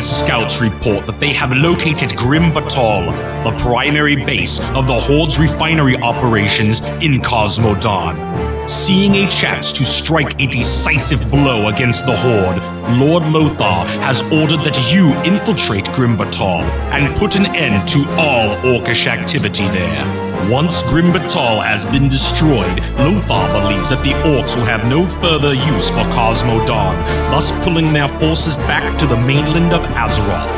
Scouts report that they have located Grim Batol, the primary base of the Horde's refinery operations in Khaz Modan. Seeing a chance to strike a decisive blow against the Horde, Lord Lothar has ordered that you infiltrate Grim Batol and put an end to all Orcish activity there. Once Grim Batol has been destroyed, Lothar believes that the Orcs will have no further use for Khaz Modan, thus pulling their forces back to the mainland of Azeroth.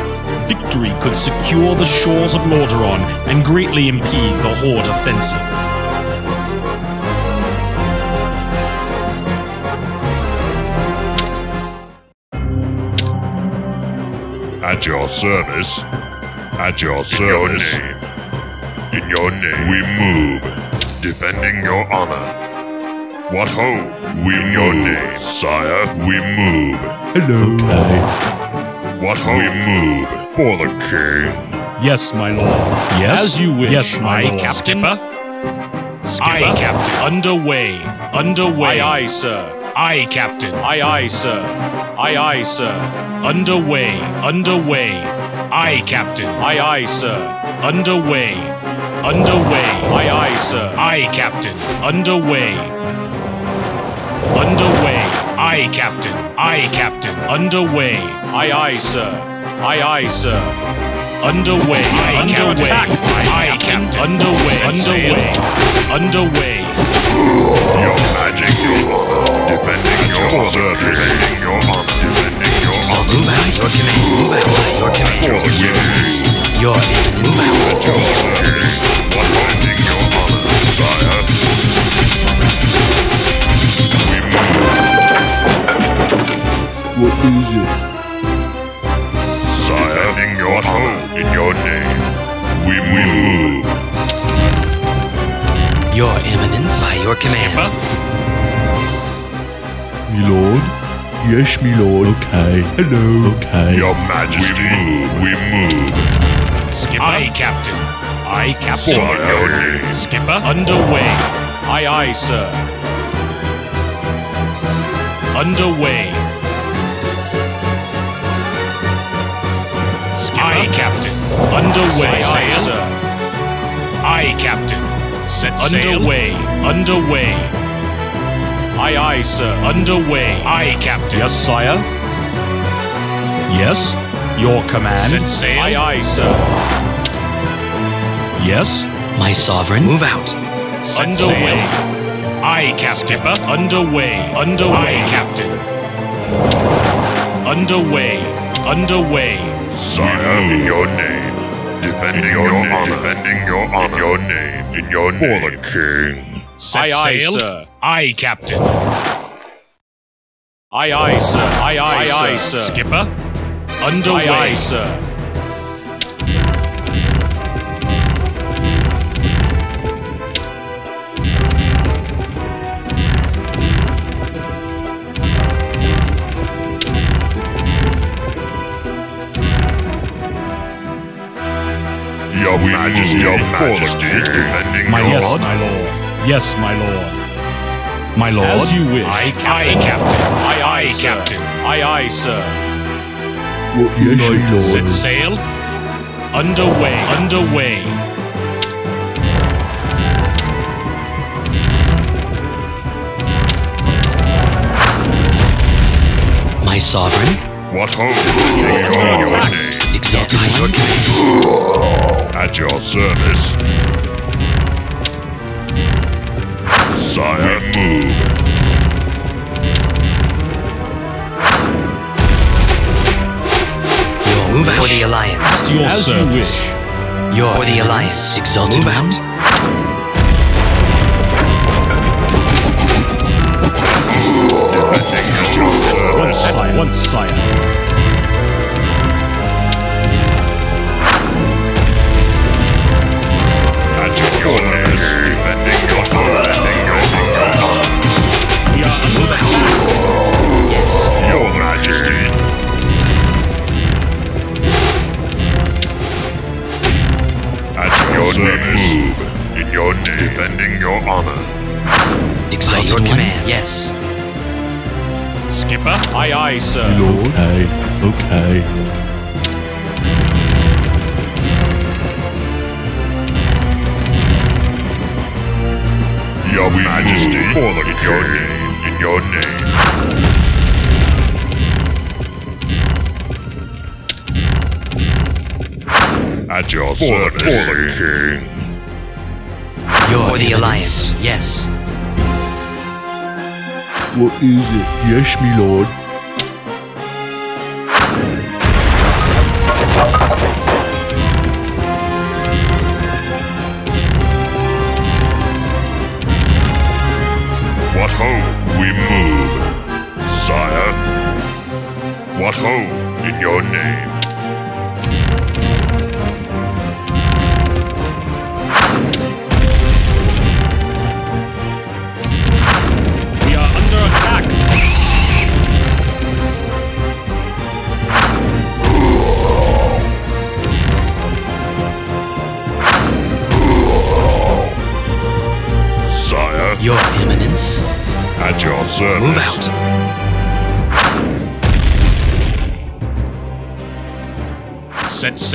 Victory could secure the shores of Lordaeron and greatly impede the Horde offensive. At your service. At your service. In your name. We move. Defending your honor. What ho? We In your name, sire. We move. Hello. Okay. What ho? We move. For the king. Yes, my lord. Yes? As you wish, Yes, my aye, lord. Captain. Skipper? Aye, Captain. Underway. Underway. Aye, aye, sir. Aye, Captain. Aye, aye, sir. Aye, aye, sir. Underway. Underway. Aye, Captain. Aye, aye, sir. Underway. Underway. Aye, aye, sir. Aye, Captain. Underway. Underway. Aye, Captain. Aye, Captain. Underway. Aye, aye, sir. Aye, aye, sir. Underway. Aye, Underway. Captain. Aye, Captain. Underway. Set Underway. Underway. Your magic. Defending your service. Defending your honor. Defending your honor. Move out your command. Move out your For command. the king. Your move out. Yes, me lord. Okay. Hello. Okay. Your majesty. We move. We Skipper. Aye, Captain. Aye, For Captain. your name. Skipper. Underway. Aye, aye, sir. Underway. Aye, Captain. Underway. Set Aye, sail. sir. Aye, Captain. Set sail. Underway. Underway. Aye, aye, sir. Underway. Aye, Captain. Yes, sire. Yes. Your command. Set sail. Aye, aye, sir. Yes. My sovereign. Move out. Set Underway. sail. Aye, Captain. Skipper. Underway. Underway. Aye, Captain. Underway. Underway. Sire, in your name. Defending your, honor. Defending your honor. In your name. In your name. For the king. Set Aye, aye, sail. sir. Aye, Captain. Aye, aye, sir. Aye, aye, aye, sir. Skipper. Underway. Aye, Aye, aye, sir. Your majesty. Your majesty. Defending My your yes, honor. my lord. Yes, my lord. My lord. As you wish. Aye, Captain. Aye, Captain. Aye, aye, Aye, sir. Captain. Aye, aye, sir. What yes, my lord. Set sail. Underway. Underway. My sovereign. What ho? In your name. Your command. At your service. Sire, move. Your move. For the alliance. Your As you service. wish. Your For the alliance. Exalted move out. Defending your Once, service. sire. Once, sire. Defending your honor. Exalted your command, yes. Skipper, aye aye, sir. Lord. Okay, okay. Your we Majesty, for the in your name, in your name. At your for service, the king. Your for the Alliance, yes. What is it? Yes, me lord. What ho, we move. Sire. What ho, in your name.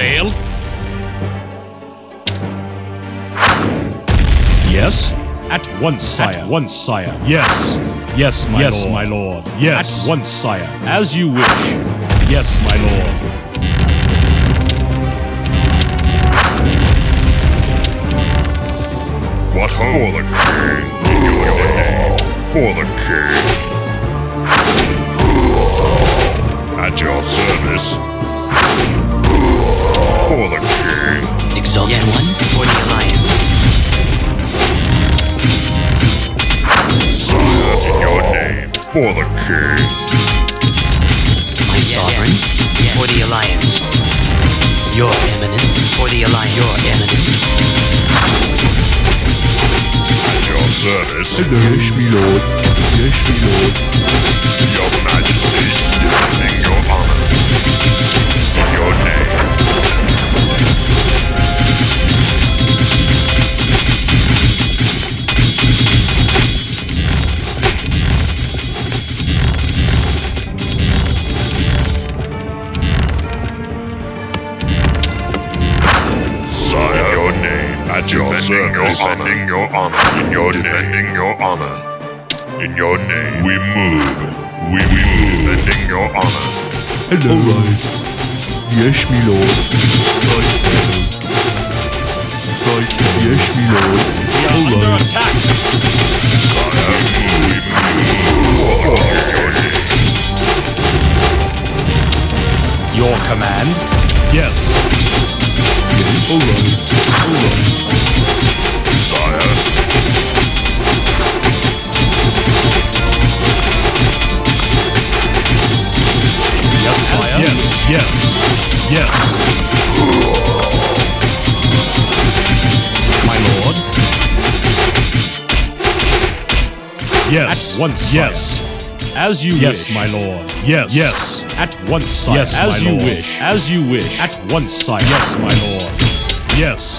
Set sail. Yes. At once, sire. At once, sire. Yes. Yes, my yes, lord. my lord. Yes. At once, sire. As you wish. Yes, my lord. What ho, for the king. In your name. For the king. For the king. Honor. In your name. We move. We move. Defending your honor. Hello. Alright. Yes, me lord. Right. Right. Yes, me lord. We are under Alright. attack. Sire, we move. For the king. Your command. Yes. Yes. Alright. Alright. Sire. Yes, sire. Yes. Yes. My lord. Yes. At once, yes. As you yes, wish. my lord. Yes. Yes. At once, sire. Yes, As my you lord. wish. As you wish. At once, sire. Yes, my lord. Yes.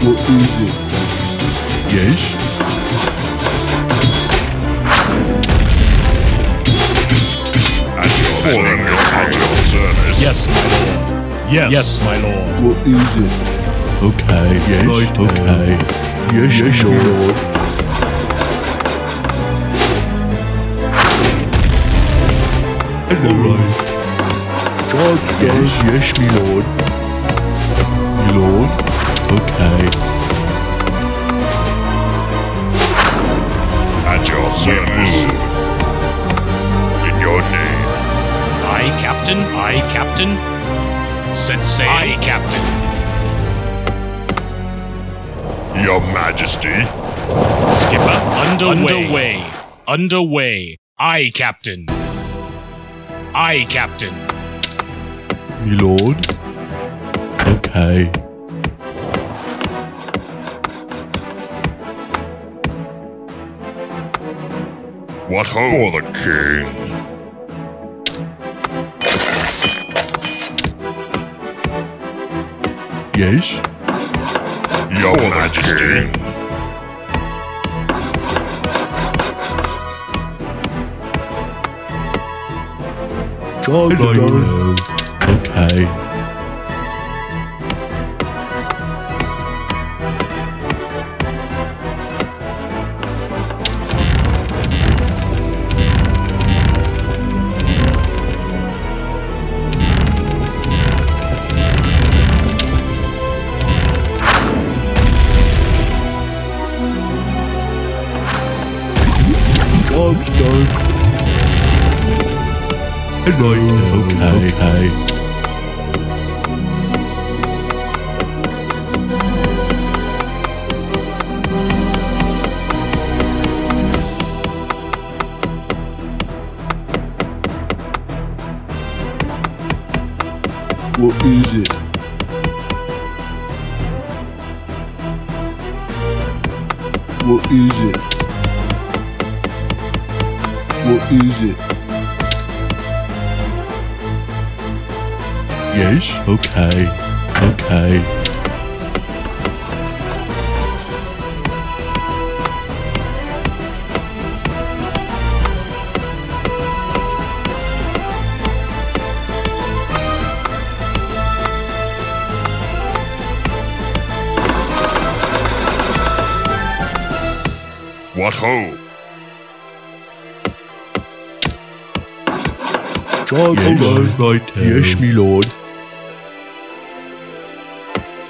What is it? Yes. At your service. At your service. Yes, my lord. Yes. Yes, my lord. What is it? Okay. Yes. Right. Okay. Yes, yes, me lord. Hello. Right. God, yes, yes, me lord. Me lord. Okay. At your service. Hmm. In your name. Aye, Captain. Aye, Captain. Set sail. Aye, Captain. Your Majesty. Skipper, underway. Underway. Underway. Aye, Captain. Aye, Captain. Me lord. Okay. What ho for the king? Yes. Your Majesty. Hello. Okay. Hello. Okay. John, Yes. right. Yes, me lord.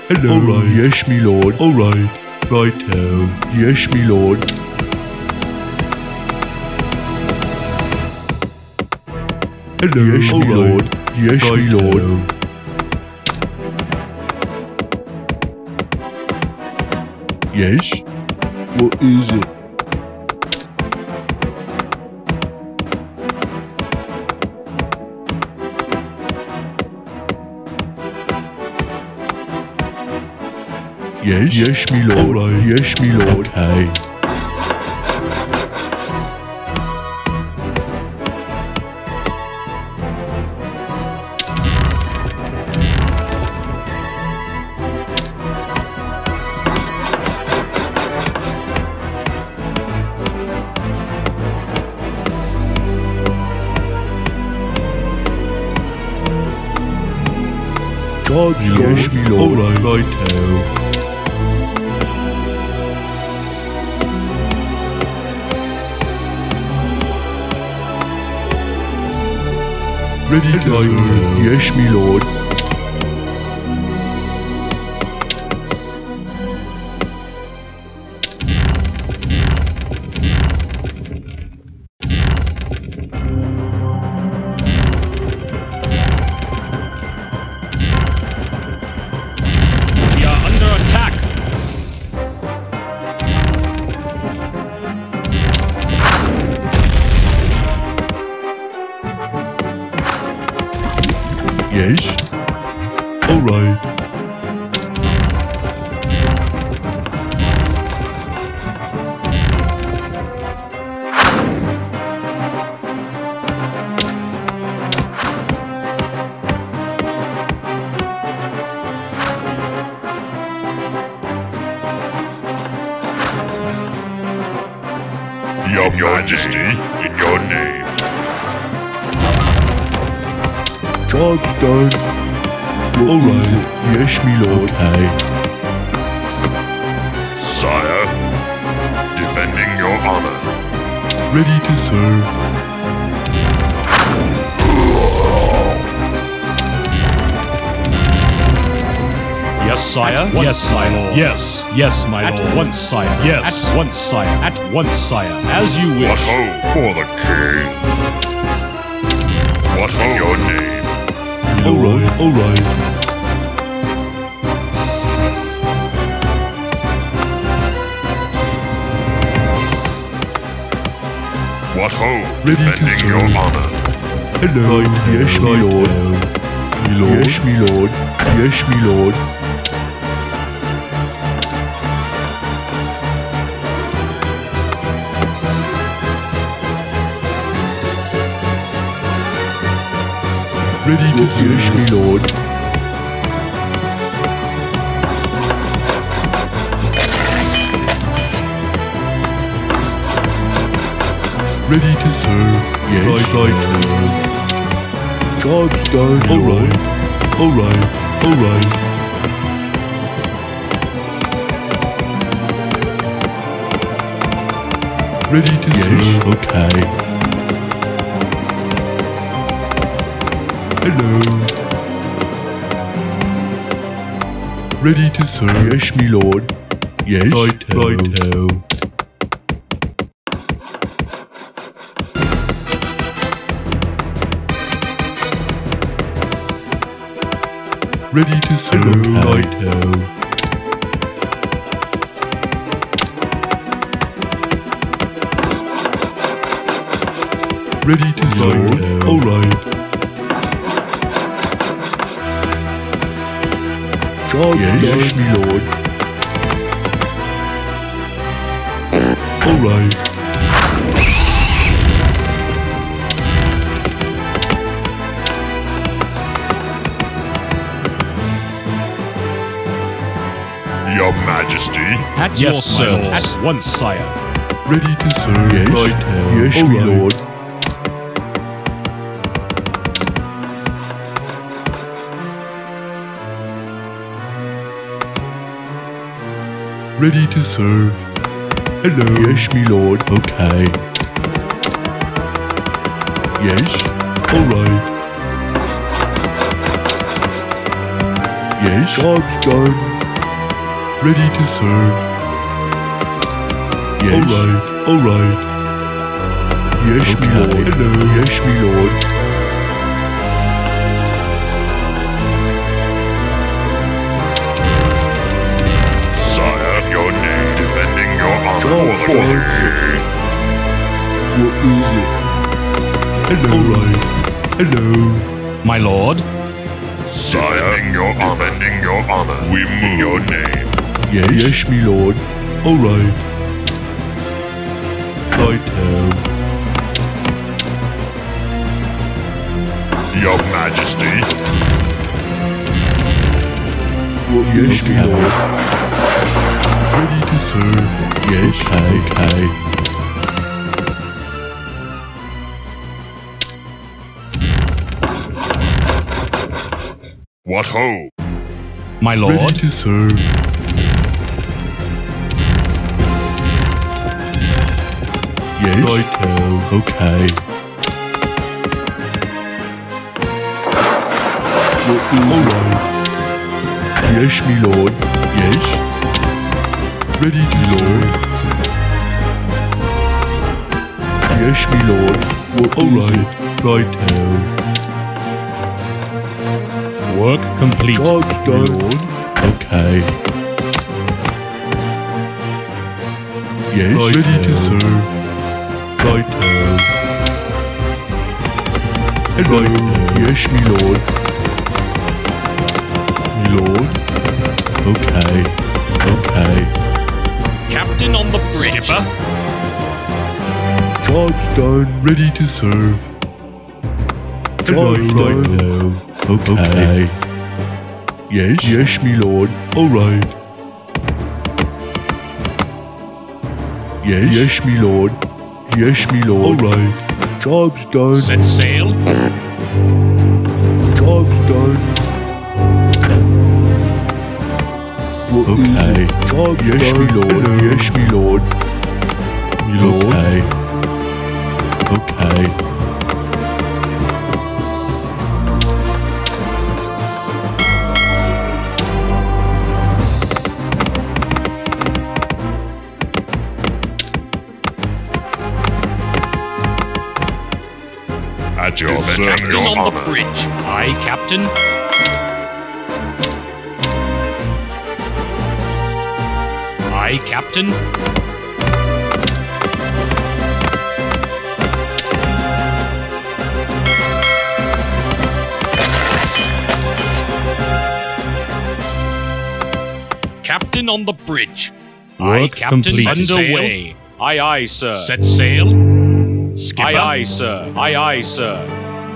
Hello. All right. Yes, me lord. All right. Righto. Uh, yes, me lord. Hello. Yes, All me right. lord. Yes, me uh, lord. Yes. What is it? Yes. Yes, me lord. Right. Yes, me lord. Okay. God, yes, me lord. All right. Righto. Ready to go. Yes, me lord. Your Majesty, in your name. Job's done. All right. Yes, me lord. Okay. Sire, defending your honor. Ready to serve. Yes, sire. yes, my lord. Yes. Yes, my At lord. At once, sire. Yes. At once, sire. At once, sire. As you wish. What ho for the king? What ho your name? All right, all right. What ho, Ready defending your honor. Hello, right, yes, my lord. My lord. Yes, my lord. Yes, my lord. Ready to finish me, Lord. Ready to serve. Yes, right, right. Job's done. All right. All right. All right. Ready to yes, serve. okay. Hello. Ready to serve? Yes, me lord. Yes, right, righto. Ready to serve? Hello, righto. Ready to serve? Alright. Oh, yes, yes, me lord. All right. Your Majesty. At yes, your service. At once, sire. Ready to serve. Yes, right. yes, me right. lord. Ready to serve. Hello. Yes, me lord. Okay. Yes. All right. Yes, I'm done. Ready to serve. Yes. All right. All right. Yes, okay. me lord. Hello. Yes, me lord. What is it? Hello. Alright. Hello. My lord? Sire, your honor, your honor, we move your name. Yes, yes, me lord. Alright. Righto. Um, your Majesty. Well, yes, okay. me lord. Ready to serve. Yes, okay. What ho? My lord. Ready to serve. Yes. Righto. Okay. All right. Yes, me lord. Yes. Ready to lord? Yes, me lord. What alright, right now. Work complete. Job's done. Lord. Okay. Yes, right ready to serve. Right now. Hello. Right yes, me lord. Me lord. Okay. Okay. Captain on the bridge. Skipper. Job's done, ready to serve. Job's right now. Okay. okay. Yes, yes, me lord. All right. Yes, yes, me lord. Yes, me lord. All right. Job's done. Set sail. Okay. Yes, my lord. Yes, my lord. My lord. Okay. Okay. At your service, on the bridge. Aye, Captain. Aye, Captain. Captain on the bridge. aye, Work Captain. completed. Underway. Aye, aye, sir. Set sail. Skipper. Aye, aye, sir. Aye, aye, sir.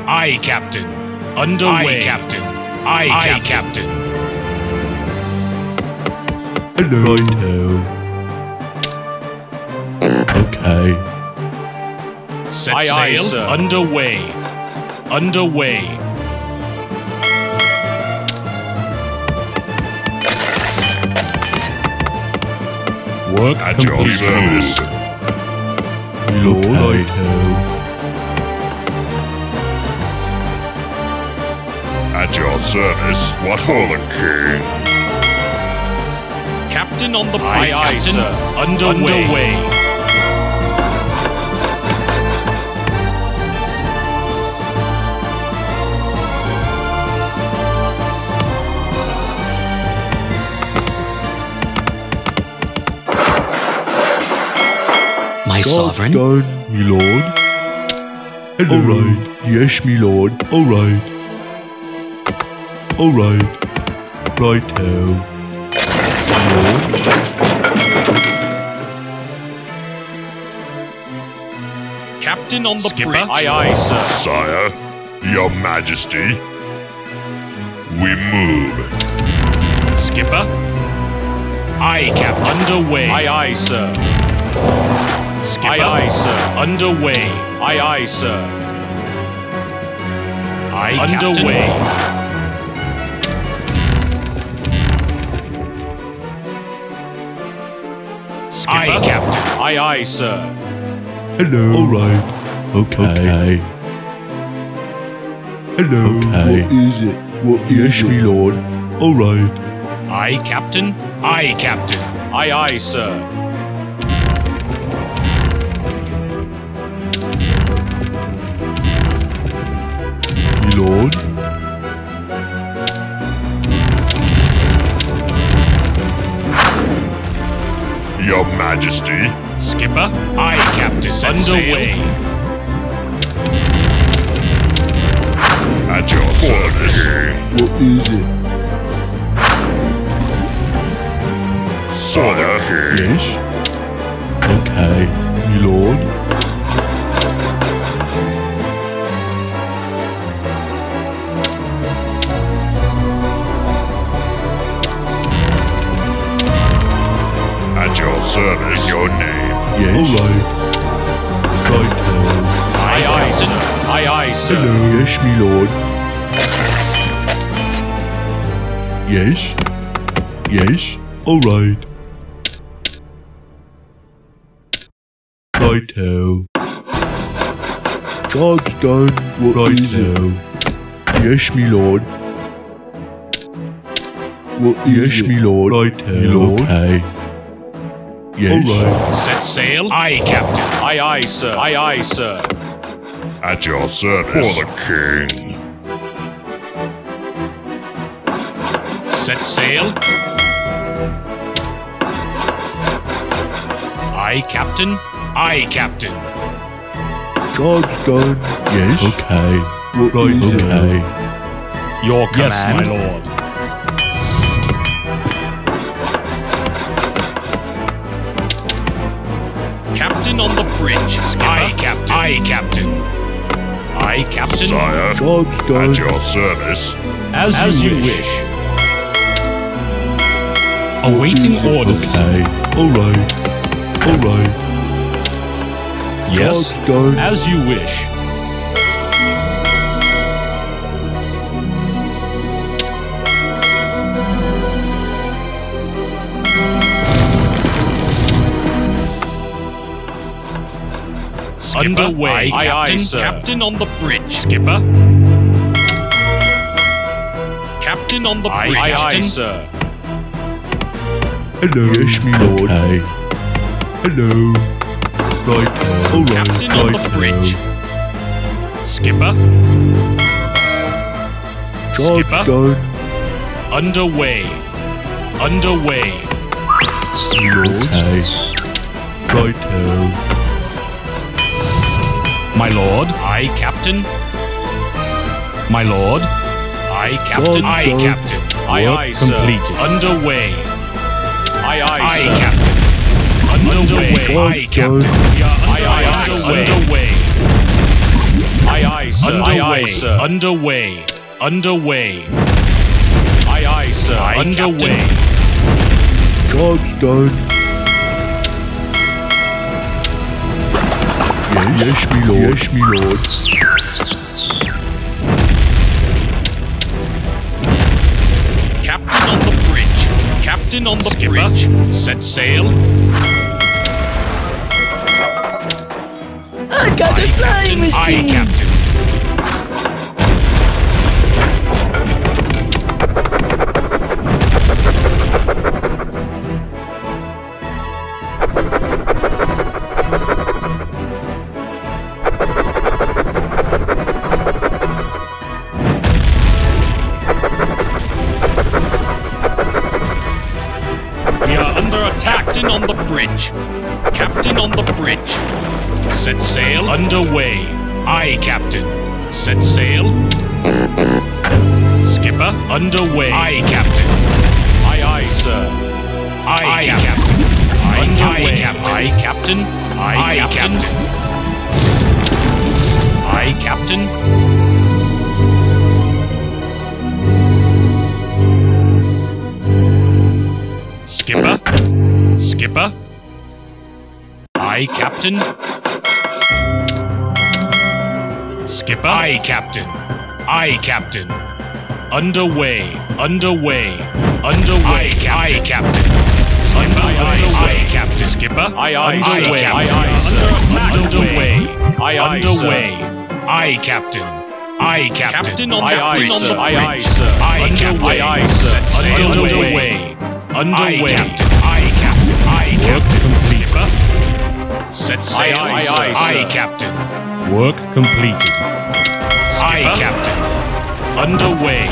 Aye, Captain. Underway. Aye, Captain. Aye, aye Captain. Hello. Okay. Set aye, sail. Aye, sir. Underway. Underway. Work At your completed. service. Lord, Okay. At your service, what ho the king? Captain on the aye, aye, sir. Uh, underway. Underway. My Job sovereign. done, me lord. All right. Yes, me lord. All right. All right. Right Lord. Captain on the Skipper. Aye, aye, sir. Sire, your majesty. We move. Skipper. Aye, Captain. Underway. Aye, aye, sir. Skipper. Aye, aye, sir. Underway. Aye, aye, sir. Aye, Underway. Skipper. Aye, Captain. Aye, aye, sir. Hello. All right. Okay. Okay. Hello. Okay. What is it? What yes, me lord. All right. Aye, Captain. Aye, Captain. Aye, aye, sir. Lord. Your majesty. Skipper. Aye, Captain. Underway. At your service. What is it? Sire king. Yes. Yes. All right. Righto. Job's done. What Righto. Yes, me lord. What yes, me lord. Righto. Me lord. Okay. Yes. All right. Set sail. Aye, Captain. Aye, aye, sir. Aye, aye, sir. At your service. For the king. Set sail. Aye, Captain. Aye, Captain. Job's done. Yes. Okay. What right. Okay. Your command, Yes, my command. lord. Captain on the bridge. Skipper. Aye, Captain. Aye, Captain. Aye, Captain. Sire. Job's done. At your service. As, As you you wish. Awaiting mm, orders. Okay. All right. All right. Yes. Job's done. As you wish. Skipper. Underway. Aye, Captain. Captain, sir. Captain on the bridge. Skipper. Captain on the Aye, bridge. Captain. Aye, sir. Hello. Yes, me lord. Okay. Hello. Right. All right. Captain on the right, bridge. Uh, Skipper. Job's Skipper. done. Underway. Underway. Okay. Righto. Uh, My lord. Aye, Captain. My lord. Aye, Captain. Aye. Captain. Aye, aye, completed. sir. Underway. Aye, aye, Aye, sir. Captain. Underway. Done, Aye, Captain. We are Aye, aye, underway. Underway. Aye, aye, sir. Underway. Aye, aye, sir. Underway. Underway. Aye, aye, sir. Aye, Underway. Job's done. Yes, yes, me lord. Yes, me lord. Captain on the bridge. Captain on the bridge. Set sail. I got a flying Captain. Machine! Captain. We are under attack. Captain on the bridge. Captain on the bridge. Set sail. Underway. Aye, Captain. Set sail. Skipper. Underway. Aye, Captain. Aye, aye, sir. Aye, Captain. Aye, underway. Aye, Captain. Aye, Captain. Aye, Captain. Skipper? Skipper? Aye, Captain. Skipper? Aye, Captain. Aye, Captain. Underway. Underway. Underway. Aye, Captain. Skipper? Aye, aye, Captain. Skipper? Aye, aye, underway. Aye, aye, sir. Underway. Aye, aye, underway. Aye, Captain. Aye, Captain. Captain on the bridge. Aye, aye, sir. Aye, Captain. Aye, aye, sir. Underway. Underway. Captain. Aye, Captain. Aye, Captain. Skipper. Set sail. Aye, aye, aye, Captain. Work completed. Aye, Captain. Underway.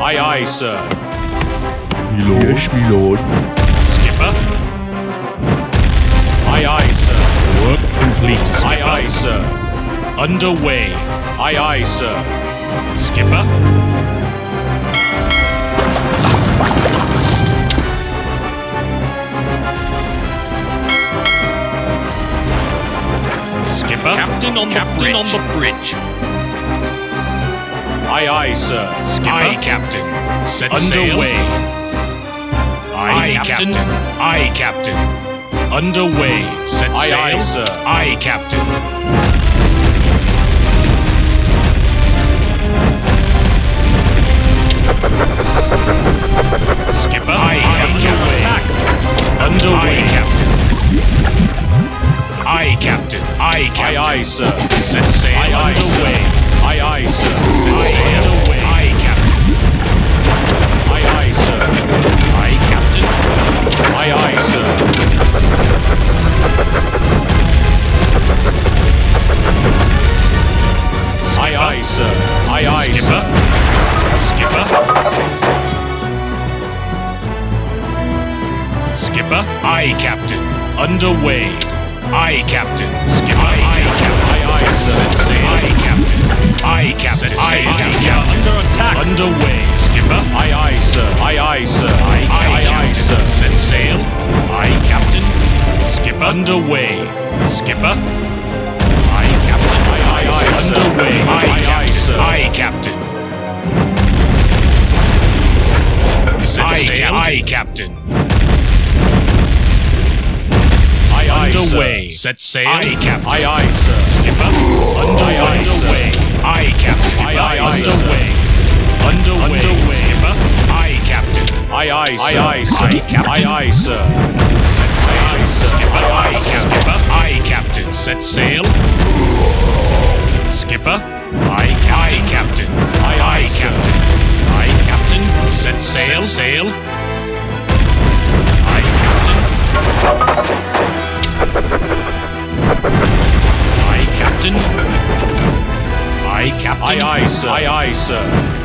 Aye, aye, sir. Me lord. Yes, me lord. Skipper. Aye, aye, sir. Work completed. Aye, aye, sir. Underway. Aye, aye, sir. Skipper. Skipper. Captain on Captain the bridge. on the bridge. Aye, aye, sir. Skipper. Aye, Captain. Set Underway. Aye, aye Captain. Aye, Captain. Underway. Set aye, sail. Aye, sir. Aye, Captain. Set sail. Aye, Captain. Aye, aye, sir. Skipper. Underway. Aye, underway. Aye, Captain. Aye, aye, underway. Underway. Underway. Skipper. Aye, Captain. Aye, aye, aye, aye, sir. Aye, Captain. Aye, aye, sir. Set sail. Skipper. Aye, Captain. Aye, Captain. Set sail. Skipper. Aye, Captain. Aye, Captain. Aye, aye, Captain. Aye, Captain. Set sail. Sail. Aye, Captain. Aye, Captain. Aye, Captain. Aye, aye, sir. Aye, aye, sir.